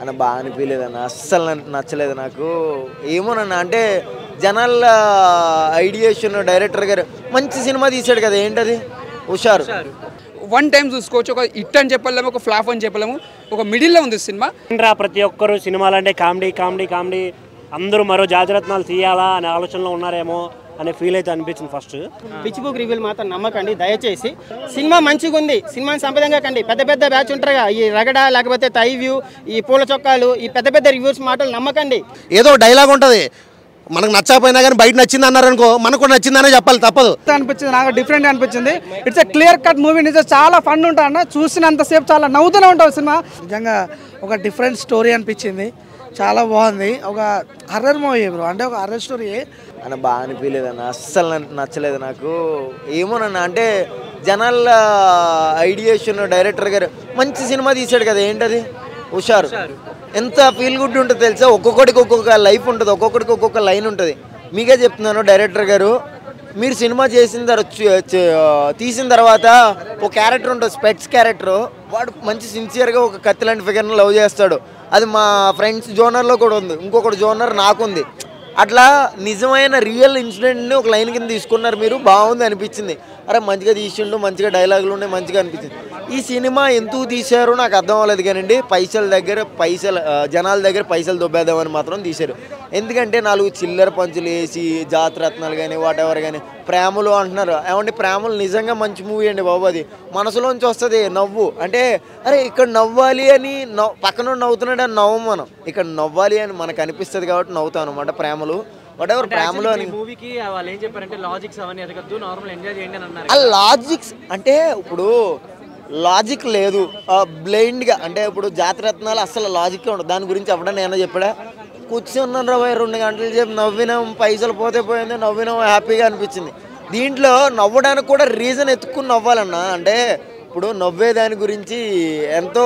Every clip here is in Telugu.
అన్న బాగా అనిపించలేదన్న అస్సలు నచ్చలేదు నాకు. ఏమోనన్న అంటే జనాల ఐడియేషన్ డైరెక్టర్ గారు మంచి సినిమా తీశాడు కదా ఏంటది? హుషారు. వన్ టైం చూసుకోవచ్చు ఒక హిట్ అని చెప్పలేము ఒక ఫ్లాప్ అని చెప్పలేము ఒక మిడిల్లో ఉంది సినిమా. రా ప్రతి ఒక్కరు సినిమాలు అంటే కామెడీ కామెడీ కామెడీ అందరూ మరో జాతిరత్నాలు తీయాలా అనే ఆలోచనలో ఉన్నారేమో. అనే ఫీల్ అయితే అనిపించింది ఫస్ట్ పిచ్ బుక్ రివ్యూలు మాత్రం నమ్మకండి దయచేసి. సినిమా మంచిగా ఉంది సినిమాని సంపదంగా కండి. పెద్ద పెద్ద బ్యాచ్ ఉంటారుగా. ఈ రగడ లేకపోతే తై వ్యూ ఈ పూల చొక్కాలు ఈ పెద్ద పెద్ద రివ్యూస్ మాటలు నమ్మకండి. ఏదో డైలాగ్ ఉంటుంది. మనకు నచ్చకపోయినా కానీ బయట నచ్చింది అన్నారు అనుకో మనకు కూడా నచ్చిందనే చెప్పాలి తప్పదు. అనిపించింది నాకు డిఫరెంట్ అనిపించింది. It's a clear cut movie నిజం చాలా ఫన్ ఉంటా అన్న. చూసినంతసేపు చాలా నవ్వుతూనే ఉంటావు సినిమా. నిజంగా ఒక డిఫరెంట్ స్టోరీ అనిపించింది. చాలా బాగుంది. ఒక హర్రర్ మూవీ బ్రో అంటే ఒక హర్రర్ స్టోరీ అన్న బాగా అనిపించలేదన్న అస్సలు నచ్చలేదు నాకు. ఏమోనన్న అంటే జనాల ఐడియేషన్ డైరెక్టర్ గారు మంచి సినిమా తీశాడు కదా ఏంటది? హుషారు. ఎంత ఫీల్ గుడ్ ఉంటుంది తెలుసా? ఒక్కొక్కడికి ఒక్కొక్క లైఫ్ ఉంటుంది ఒక్కొక్కడికి ఒక్కొక్క లైన్ ఉంటుంది. మీకే చెప్తున్నాను డైరెక్టర్ గారు మీరు సినిమా చేసిన తర్వాత తీసిన తర్వాత ఒక క్యారెక్టర్ ఉంటుంది స్పెట్స్ క్యారెక్టర్ వాడు మంచి సిన్సియర్గా ఒక కత్తి లాంటి ఫిగర్ని లవ్ చేస్తాడు. అది మా ఫ్రెండ్స్ జోనర్లో కూడా ఉంది ఇంకొకటి జోనర్ నాకుంది అట్లా నిజమైన రియల్ ఇన్సిడెంట్ని ఒక లైన్ కింద తీసుకున్నారు మీరు. బాగుంది అనిపించింది. అరే మంచిగా తీసిండు మంచిగా డైలాగులు ఉన్నాయి మంచిగా అనిపించింది. ఈ సినిమా ఎందుకు తీశారో నాకు అర్థం అవ్వలేదు కానండి. పైసల దగ్గర పైసలు జనాల దగ్గర పైసలు దొబ్బేద్దామని మాత్రం తీశారు. ఎందుకంటే నాలుగు చిల్లర పంచులు వేసి జాతరత్నాలు కానీ వాటెవర్ కానీ ప్రేమలు అంటున్నారు. ఏమంటే ప్రేమలు నిజంగా మంచి మూవీ అండి బాబు అది. మనసులోంచి వస్తుంది నవ్వు. అంటే అరే ఇక్కడ నవ్వాలి అని నవ్వు పక్కన నవ్వుతున్నాడు అని నవ్వు మనం. ఇక్కడ నవ్వాలి అని మనకు అనిపిస్తుంది కాబట్టి నవ్వుతాం అనమాట ప్రేమలు. వాట్ ఎవర్ ప్రేమలు మూవీకి వాళ్ళు ఏం చెప్పారంటే లాజిక్స్ అవన్నీ ఎదగద్దు నార్మల్ ఎంజాయ్ చేయండి అని అన్నారు ఆ లాజిక్స్ అంటే ఇప్పుడు లాజిక్ లేదు. బ్లైండ్గా అంటే ఇప్పుడు జాతరత్నాలు అసలు లాజిక్ ఉండదు దాని గురించి అప్పుడన్నా ఏమన్నా చెప్పాడా? కూర్చున్నాను రా రెండు గంటలు చెప్పి నవ్వినాం పైసలు పోతే పోయింది నవ్వినాం హ్యాపీగా అనిపించింది. దీంట్లో నవ్వడానికి కూడా రీజన్ ఎత్తుక్కుని నవ్వాలన్నా అంటే ఇప్పుడు నవ్వే దాని గురించి ఎంతో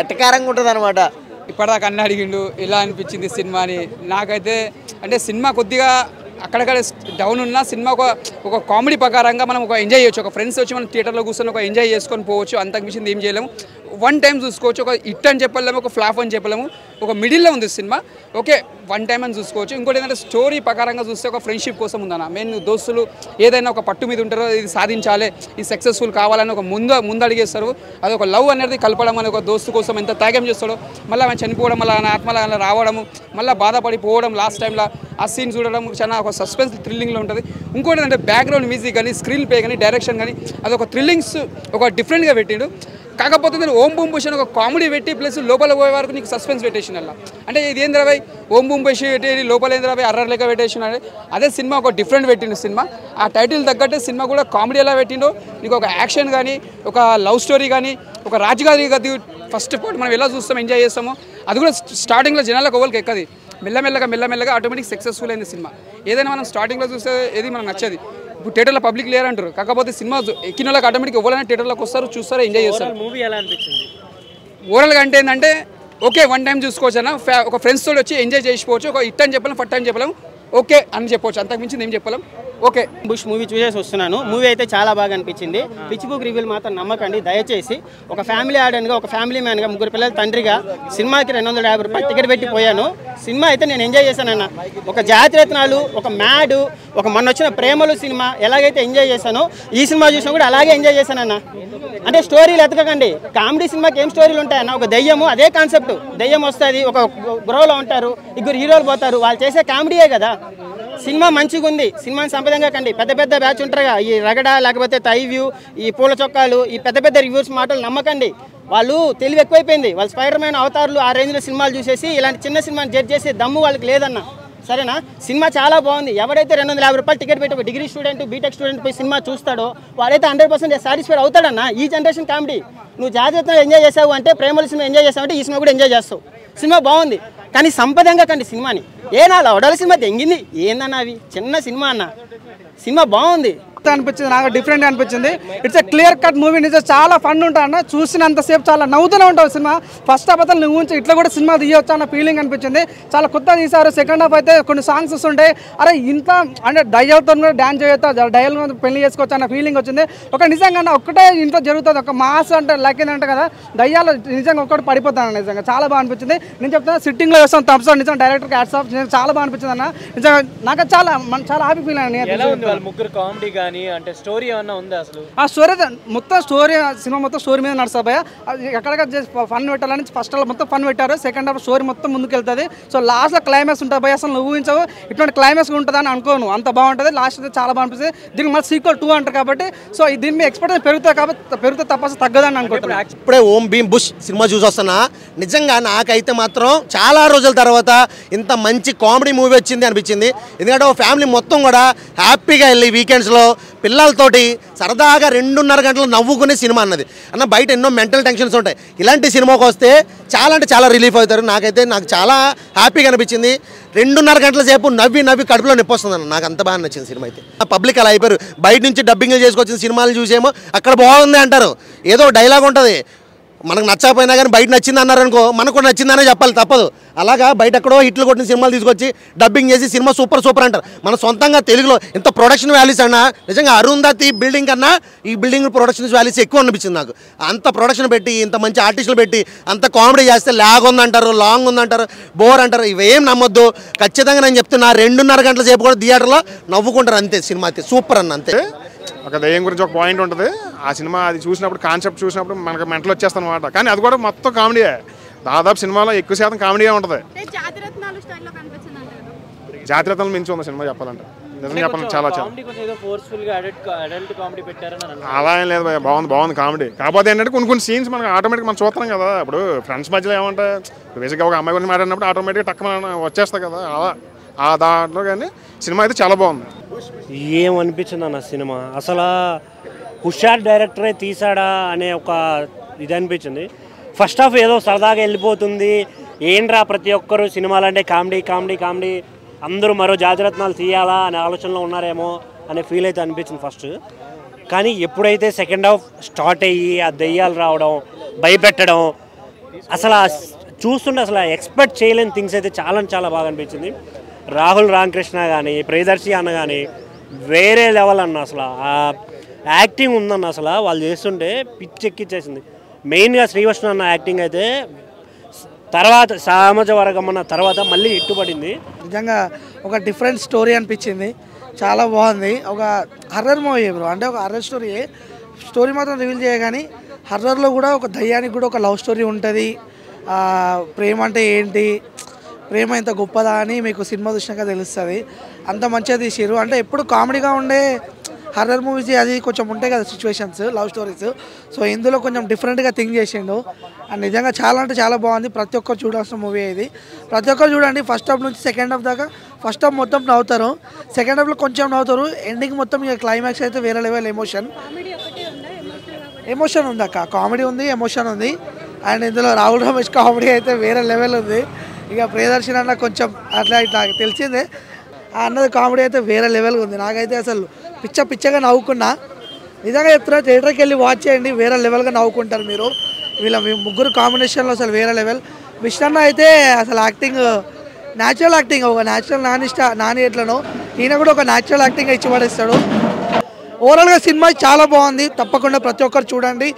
ఎటకారంగా ఉంటుంది అనమాట ఇప్పటిదాకా అన్న అడిగిండు ఎలా అనిపించింది సినిమా అని. నాకైతే అంటే సినిమా కొద్దిగా అక్కడక్కడ డౌన్ ఉన్నా సినిమా ఒక ఒక కామెడీ ప్రకారంగా మనం ఒక ఎంజాయ్ చేయొచ్చు. ఒక ఫ్రెండ్స్ వచ్చి మనం థియేటర్లో కూర్చొని ఒక ఎంజాయ్ చేసుకొని పోవచ్చు. అంతకు మించింది ఏం చేయలేము. వన్ టైం చూసుకోవచ్చు. ఒక హిట్ అని చెప్పలేము ఒక ఫ్లాప్ అని చెప్పలేము. ఒక మిడిల్లో ఉంది సినిమా. ఓకే వన్ టైం అని చూసుకోవచ్చు. ఇంకోటి ఏంటంటే స్టోరీ ప్రకారంగా చూస్తే ఒక ఫ్రెండ్షిప్ కోసం ఉందన్న. మెయిన్ దోస్తులు ఏదైనా ఒక పట్టు మీద ఉంటారో ఇది సాధించాలి ఇది సక్సెస్ఫుల్ కావాలని ఒక ముందు ముందు అడిగేస్తారు. అది ఒక లవ్ అనేది కలపడం అనే ఒక దోస్తు కోసం ఎంత త్యాగం చేస్తాడో మళ్ళీ ఆమె చనిపోవడం మళ్ళీ ఆయన ఆత్మల అలా రావడము మళ్ళీ బాధపడిపోవడం లాస్ట్ టైంలో ఆ సీన్ చూడడం చాలా ఒక సస్పెన్స్ థ్రిల్లింగ్లో ఉంటుంది. ఇంకోటి ఏంటంటే బ్యాక్గ్రౌండ్ మ్యూజిక్ కానీ స్క్రీన్ ప్లే కానీ డైరెక్షన్ కానీ అది ఒక థ్రిల్లింగ్స్ ఒక డిఫరెంట్గా పెట్టిండు. కాకపోతే నేను ఓం బూమ్ భూషణ్ ఒక కామెడీ పెట్టి ప్లస్ లోపల పోయే వరకు నీకు సస్పెన్స్ పెట్టేసిన అలా. అంటే ఇది ఏంద్రా భాయ్? ఓం బూమ్ భూషి పెట్టి లోపల ఏంద్రా భాయ్? అర్రర్ లెక్క పెట్టేసిన అదే సినిమా ఒక డిఫరెంట్ పెట్టిండు సినిమా. ఆ టైటిల్ తగ్గట్టే సినిమా కూడా కామెడీ ఎలా పెట్టిండో నీకు ఒక యాక్షన్ కానీ ఒక లవ్ స్టోరీ కానీ ఒక రాజుగారి గది ఫస్ట్ పార్ట్ మనం ఎలా చూస్తాం ఎంజాయ్ చేస్తామో అది కూడా స్టార్టింగ్లో జనాలకు ఎవరికి ఎక్కది? మెల్లమెల్లగా మెల్లమెల్లగా ఆటోమేటిక్ సక్సెస్ఫుల్ అయింది సినిమా. ఏదైనా మనం స్టార్టింగ్లో చూస్తే ఏది మనకు నచ్చేది. ఇప్పుడు థియేటర్లో పబ్లిక్ లేరు అంటారు కాకపోతే సినిమా ఎక్కిన వాళ్ళకి ఆటోమేటిక్ ఎవరైనా థియేటర్లోకి వస్తారు చూస్తారు ఎంజాయ్ చేస్తారు. మూవీ ఎలా అనిపించింది? ఓవరాల్గా అంటే ఏంటంటే ఓకే వన్ టైం చూసుకోవచ్చు అన్న ఒక ఫ్రెండ్స్ తోటి వచ్చి ఎంజాయ్ చేసుకోవచ్చు ఒక ఇట్ అని చెప్పలేం ఫట్ అని చెప్పలేం ఓకే అని చెప్పవచ్చు అంతకు మించి ఏం చెప్పలేం. ఓకే. బుష్ మూవీ చూసేసి వస్తున్నాను. మూవీ అయితే చాలా బాగా అనిపించింది. పిచ్ బుక్ రివ్యూలు మాత్రం నమ్మకండి దయచేసి. ఒక ఫ్యామిలీ ఆడన్గా ఒక ఫ్యామిలీ మ్యాన్గా ముగ్గురు పిల్లల తండ్రిగా సినిమాకి రెండు వందల యాభై రూపాయలు టికెట్ పెట్టి పోయాను. సినిమా అయితే నేను ఎంజాయ్ చేశానన్న ఒక జాతిరత్నాలు ఒక మ్యాడు ఒక మొన్న వచ్చిన ప్రేమలు సినిమా ఎలాగైతే ఎంజాయ్ చేశానో ఈ సినిమా చూసినా కూడా అలాగే ఎంజాయ్ చేశానన్న అంటే స్టోరీలు ఎతకకండి. కామెడీ సినిమాకి ఏం స్టోరీలు ఉంటాయన్న? ఒక దయ్యము అదే కాన్సెప్ట్. దయ్యం వస్తుంది ఒక గృహలో ఉంటారు ఇద్దరు హీరోలు పోతారు వాళ్ళు చేసే కామెడీయే కదా. సినిమా మంచిగా ఉంది. సినిమాని సంపదంగా కండి. పెద్ద పెద్ద బ్యాచ్ ఉంటారుగా. ఈ రగడ లేకపోతే తై వ్యూ ఈ పూల చొక్కాలు ఈ పెద్ద పెద్ద రివ్యూస్ మాటలు నమ్మకండి. వాళ్ళు తెలివి ఎక్కువైపోయింది. వాళ్ళు స్పైడర్ మ్యాన్ అవతారులు ఆ రేంజ్లో సినిమాలు చూసేసి ఇలాంటి చిన్న సినిమాని జడ్జ్ చేసే దమ్ము వాళ్ళకి లేదన్న. సరేనా? సినిమా చాలా బాగుంది. ఎవడైతే రెండు వందల యాభై రూపాయలు టికెట్ పెట్టి డిగ్రీ స్టూడెంట్ బీటెక్ స్టూడెంట్ పోయి సినిమా చూస్తాడో వాడైతే హండ్రెడ్ పర్సెంట్ సాటిస్ఫైడ్ అవుతాడన్న. ఈ జనరేషన్ కామెడీ నువ్వు జాగ్రత్తగా ఎంజాయ్ చేసావు అంటే ప్రేమల సినిమా ఎంజాయ్ చేసావు అంటే ఈ సినిమా కూడా ఎంజాయ్ చేస్తావు. సినిమా బాగుంది. కానీ సంపదంగా కండి సినిమాని. ఏ నా లవడాల సినిమా తెంగింది ఏందన్న అవి? చిన్న సినిమా అన్న. సినిమా బాగుంది. అనిపించింది నాకు డిఫరెంట్ అనిపించింది. It's a clear cut movie నిజం చాలా ఫన్ ఉంటుంది అన్న చూసినంతసేపు చాలా నవ్వుతూనే ఉంటావు సినిమా. ఫస్ట్ హాఫ్ అతను నువ్వు ఉంచి ఇట్లా కూడా సినిమా తీయొచ్చు అన్న ఫీలింగ్ అనిపించింది. చాలా కొత్త తీశారు. సెకండ్ హాఫ్ అయితే కొన్ని సాంగ్స్ వస్తుంటాయి. అరే ఇంత అంటే డయల్తో కూడా డ్యాన్స్ చేయొచ్చు? డయల్ పెళ్ళి చేసుకోవచ్చు అన్న ఫీలింగ్ వచ్చింది. ఒక నిజంగా అన్న ఒక్కటే ఇంట్లో జరుగుతుంది. ఒక మాస్ అంటే లక్ ఏంటంటే కదా దయ్యాలు నిజంగా ఒక్కటి పడిపోతాను నిజంగా. చాలా బాగా అనిపించింది. నేను చెప్తాను సిట్టింగ్లో వేస్తాను తప్స్ నిజంగా డైరెక్టర్ హ్యాట్స్ ఆఫ్ చాలా బాగా అనిపించింది అన్న. నిజంగా నాకు చాలా చాలా హ్యాపీ ఫీల్ అయ్యాను ముగ్గురు కామెడీ కానీ అంటే స్టోరీ ఏమన్నా ఉందా అసలు? ఆ స్టోరీ మొత్తం స్టోరీ సినిమా మొత్తం స్టోరీ మీద నడుస్తా భయ ఎక్కడికి ఫన్ పెట్టాలని ఫస్ట్ మొత్తం ఫన్ పెట్టారు. సెకండ్ హాఫ్ స్టోరీ మొత్తం ముందుకు వెళ్తుంది సో లాస్ట్లో క్లైమాక్స్ ఉంటుంది భయ అసలు నువ్వు ఊహించవు. ఇటువంటి క్లైమాక్స్ ఉంటుందని అనుకోను. అంత బాగుంటుంది. లాస్ట్ అయితే చాలా బాగా అనిపిస్తుంది దీనికి మళ్ళీ సీక్వల్ టూ అంటారు కాబట్టి సో దీని మీద ఎక్స్పెక్టేషన్ పెరుగుతాయి కాబట్టి పెరిగితే తప్ప తగ్గదని అనుకుంటున్నాను ఇప్పుడే ఓం భీమ్ బుష్ సినిమా చూసి వస్తున్నా. నిజంగా నాకైతే మాత్రం చాలా రోజుల తర్వాత ఇంత మంచి కామెడీ మూవీ వచ్చింది అనిపించింది. ఎందుకంటే ఓ ఫ్యామిలీ మొత్తం కూడా హ్యాపీగా వెళ్ళి వీకెండ్స్లో పిల్లలతోటి సరదాగా రెండున్నర గంటలు నవ్వుకునే సినిమా అన్నది. అన్న బయట ఎన్నో మెంటల్ టెన్షన్స్ ఉంటాయి. ఇలాంటి సినిమాకి వస్తే చాలా అంటే చాలా రిలీఫ్ అవుతారు. నాకైతే నాకు చాలా హ్యాపీగా అనిపించింది. రెండున్నర గంటల సేపు నవ్వి నవ్వి కడుపులో నొప్పి వస్తుంది అన్న. నాకు అంత బాగా నచ్చింది సినిమా అయితే. పబ్లిక్ అలా అయిపోయారు. బయట నుంచి డబ్బింగ్ చేసుకొచ్చిన సినిమాలు చూసేమో అక్కడ బాగుంది అంటారు. ఏదో డైలాగ్ ఉంటుంది. మనకు నచ్చకపోయినా కానీ బయట నచ్చింది అన్నారనుకో మనకు కూడా నచ్చిందనే చెప్పాలి తప్పదు. అలాగా బయట ఎక్కడో హిట్లు కొట్టిన సినిమాలు తీసుకొచ్చి డబ్బింగ్ చేసి సినిమా సూపర్ సూపర్ అంటారు. మన సొంతంగా తెలుగులో ఇంత ప్రొడక్షన్ వాల్యూస్ అన్నా నిజంగా అరుంధతి బిల్డింగ్ కన్నా ఈ బిల్డింగ్ ప్రొడక్షన్ వాల్యూస్ ఎక్కువ అనిపించింది నాకు. అంత ప్రొడక్షన్ పెట్టి ఇంత మంచి ఆర్టిస్టులు పెట్టి అంత కామెడీ చేస్తే లాగ్ ఉందంటారు లాంగ్ ఉందంటారు బోర్ అంటారు. ఇవేం నమ్మొద్దు. ఖచ్చితంగా నేను చెప్తున్నా రెండున్నర గంటల సేపు కూడా థియేటర్లో నవ్వుకుంటారు అంతే సినిమా అయితే. సూపర్ అన్న అంతే. ఒక దయ్యం గురించి ఒక పాయింట్ ఉంటుంది. ఆ సినిమా అది చూసినప్పుడు కాన్సెప్ట్ చూసినప్పుడు మనకు మెంటల్ వచ్చేస్తాను అనమాట కానీ అది కూడా మొత్తం కామెడీయే దాదాపు సినిమాలో ఎక్కువ శాతం కామెడీగా ఉంటుంది. జాతిరత్నాలు మించి ఉంది సినిమా చెప్పాలంటే. నిజం చెప్పాలంటే చాలా చాలా. కామెడీ కొంచెం ఏదో ఫోర్స్ఫుల్గా అడల్ట్ అడల్ట్ కామెడీ పెట్టారని అని అన్నారు. అలా ఏం లేదు బాగుంది బాగుంది కామెడీ కాకపోతే ఏంటంటే కొన్ని కొన్ని సీన్స్ మనకి ఆటోమేటిక్ మనం చూస్తున్నాం కదా. ఇప్పుడు ఫ్రెండ్స్ మధ్యలో ఏమంటే బేసిక్గా ఒక అమ్మాయి గురించి మాట్లాడినప్పుడు ఆటోమేటిక్గా టక్కున వచ్చేస్తాయి కదా. అలా. ఆ దాంట్లో కానీ సినిమా అయితే చాలా బాగుంది. ఏమనిపించింది అన్న సినిమా? అసలు హుషార్ డైరెక్టరే తీసాడా అనే ఒక ఇది అనిపించింది. ఫస్ట్ హాఫ్ ఏదో సరదాగా వెళ్ళిపోతుంది. ఏంట్రా ప్రతి ఒక్కరు సినిమాలు అంటే కామెడీ కామెడీ కామెడీ. అందరూ మరో జాతిరత్నాలు తీయాలా అనే ఆలోచనలో ఉన్నారేమో అనే ఫీల్ అయితే అనిపించింది ఫస్ట్. కానీ ఎప్పుడైతే సెకండ్ హాఫ్ స్టార్ట్ అయ్యి ఆ దెయ్యాలు రావడం భయపెట్టడం అసలు ఆ చూస్తుంటే అసలు ఎక్స్పెక్ట్ చేయలేని థింగ్స్ అయితే చాలా చాలా బాగా అనిపించింది. రాహుల్ రామకృష్ణ కానీ ప్రియదర్శి అన్న కానీ వేరే లెవెల్ అన్న అసలు. ఆ యాక్టింగ్ ఉందన్న అసలు. వాళ్ళు చేస్తుంటే పిచ్చెక్కిచ్చేసింది. మెయిన్గా శ్రీవష్ణ అన్న యాక్టింగ్ అయితే తర్వాత సామజ అన్న తర్వాత మళ్ళీ ఇట్టుపడింది నిజంగా ఒక డిఫరెంట్ స్టోరీ అనిపించింది. చాలా బాగుంది. ఒక హర్రర్ మూవీ బ్రో. అంటే ఒక హర్రర్ స్టోరీ. స్టోరీ మాత్రం రివీల్ చేయగాని హర్రర్లో కూడా ఒక దయ్యానికి కూడా ఒక లవ్ స్టోరీ ఉంటుంది. ప్రేమ అంటే ఏంటి? ప్రేమ ఇంత గొప్పదా అని మీకు సినిమా చూసినాక తెలుస్తుంది. అంత మంచిగా తీసిరు అంటే ఎప్పుడు కామెడీగా ఉండే హర్రర్ మూవీస్ అది కొంచెం ఉంటాయి కదా సిచ్యువేషన్స్ లవ్ స్టోరీస్ సో ఇందులో కొంచెం డిఫరెంట్గా థింక్ చేసిండు. అండ్ నిజంగా చాలా అంటే చాలా బాగుంది. ప్రతి ఒక్కరు చూడాల్సిన మూవీ ఇది. ప్రతి ఒక్కరు చూడండి. ఫస్ట్ హాఫ్ నుంచి సెకండ్ హాఫ్ దాకా ఫస్ట్ హాఫ్ మొత్తం నవ్వుతారు. సెకండ్ హాఫ్లో కొంచెం నవ్వుతారు. ఎండింగ్ మొత్తం ఇక క్లైమాక్స్ అయితే వేరే లెవెల్ ఎమోషన్ ఎమోషన్ ఉంది అక్క కామెడీ ఉంది ఎమోషన్ ఉంది. అండ్ ఇందులో రాహుల్ రమేష్ కామెడీ అయితే వేరే లెవెల్ ఉంది. ఇక ప్రియదర్శన్ అన్న కొంచెం అట్లా ఇట్లా తెలిసిందే. ఆ అన్నది కామెడీ అయితే వేరే లెవెల్గా ఉంది. నాకైతే అసలు పిచ్చ పిచ్చగా నవ్వుకున్నా. నిజంగా చెప్తున్నా థియేటర్కి వెళ్ళి వాచ్ చేయండి వేరే లెవెల్గా నవ్వుకుంటారు మీరు. వీళ్ళ మీ ముగ్గురు కాంబినేషన్లో అసలు వేరే లెవెల్ విష్ణన్న అయితే అసలు యాక్టింగ్ న్యాచురల్ యాక్టింగ్ ఒక న్యాచురల్ నాని ఇష్ట నాని ఎట్లనో ఈయన కూడా ఒక న్యాచురల్ యాక్టింగ్ ఇచ్చి పడేస్తాడు ఓవరాల్గా సినిమా చాలా బాగుంది. తప్పకుండా ప్రతి ఒక్కరు చూడండి.